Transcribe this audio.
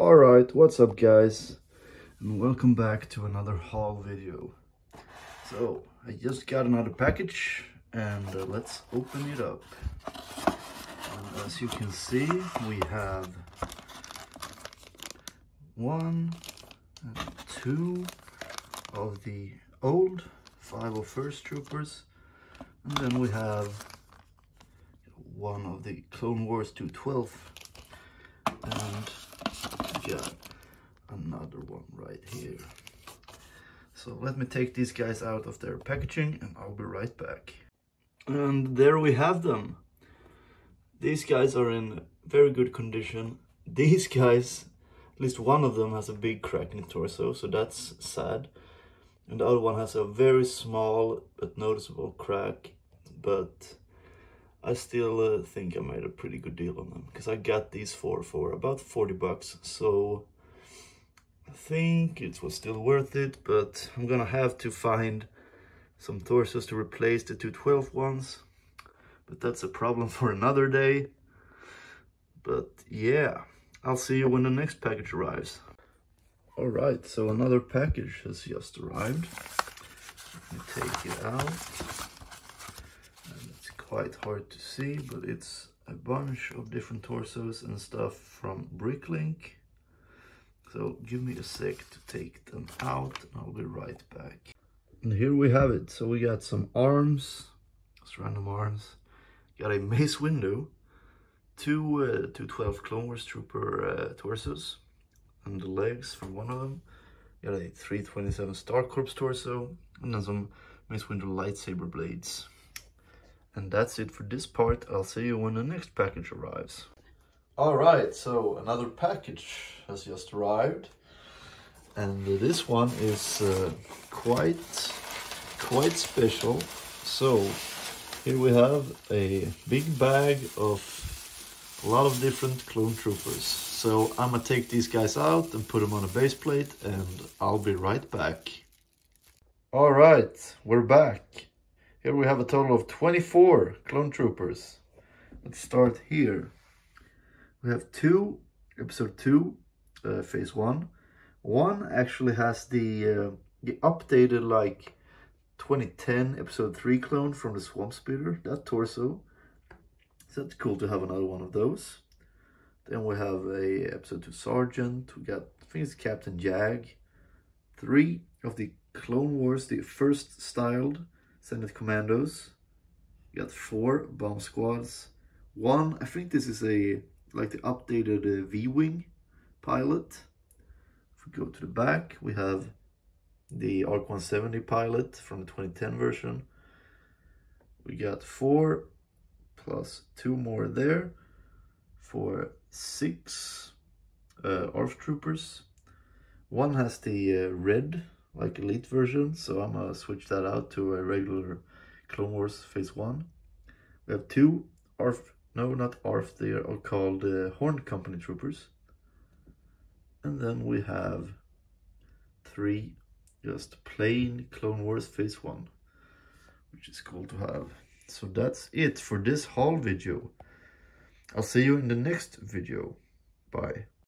Alright, what's up guys? And welcome back to another haul video. So, I just got another package and uh, let's open it up. And as you can see, we have one two of the old 501st Troopers. And then we have one of the Clone Wars 212 and got another one right here. So let me take these guys out of their packaging and I'll be right back. And there we have them. These guys are in very good condition. These guys, at least one of them has a big crack in the torso, so that's sad. And the other one has a very small but noticeable crack, but I still uh, think I made a pretty good deal on them because I got these four for about 40 bucks. So I think it was still worth it, but I'm gonna have to find some torsos to replace the 212 ones. But that's a problem for another day. But yeah, I'll see you when the next package arrives. All right, so another package has just arrived. Let me take it out quite hard to see, but it's a bunch of different torsos and stuff from Bricklink. So give me a sec to take them out and I'll be right back. And here we have it. So we got some arms, just random arms. Got a Mace Windu, two, uh, two 12 Clone Wars Trooper uh, torsos, and the legs for one of them. Got a 327 Star Corps torso, and then some Mace Windu lightsaber blades. And that's it for this part. I'll see you when the next package arrives. Alright, so another package has just arrived. And this one is uh, quite, quite special. So, here we have a big bag of a lot of different clone troopers. So I'm gonna take these guys out and put them on a base plate and I'll be right back. Alright, we're back. Here we have a total of 24 clone troopers. Let's start here. We have two, episode two, uh, phase one. One actually has the, uh, the updated like 2010 episode three clone from the Swamp Speeder, that torso. So that's cool to have another one of those. Then we have a episode two sergeant. We got, I think it's Captain Jag. Three of the Clone Wars, the first styled Senate Commandos. You got four bomb squads. One, I think this is a like the updated uh, V-Wing pilot. If we go to the back, we have the ARC 170 pilot from the 2010 version. We got four plus two more there for six uh, ARF troopers. One has the uh, red like elite version so i'm gonna switch that out to a regular clone wars phase one. We have two arf no not arf they are called uh, horn company troopers. And then we have three just plain clone wars phase one which is cool to have. So that's it for this haul video. I'll see you in the next video. Bye